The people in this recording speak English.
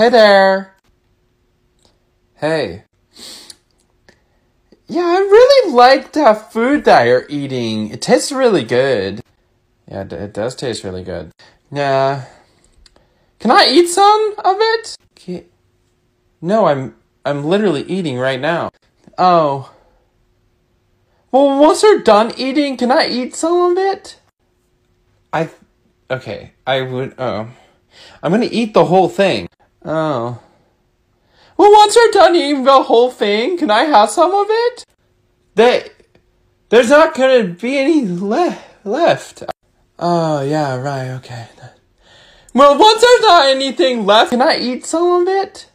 Hey there. Hey. Yeah, I really like that food that you're eating. It tastes really good. Yeah, it, does taste really good. Yeah. Can I eat some of it? Ca- No, I'm I'm literally eating right now. Oh. Well, once you're done eating, can I eat some of it? I okay, I would oh. I'm going to eat the whole thing. Oh. Well, once you're done eating the whole thing, can I have some of it? They, there's not gonna be any le- left. Oh, yeah, right, okay. Well, once there's not anything left, can I eat some of it?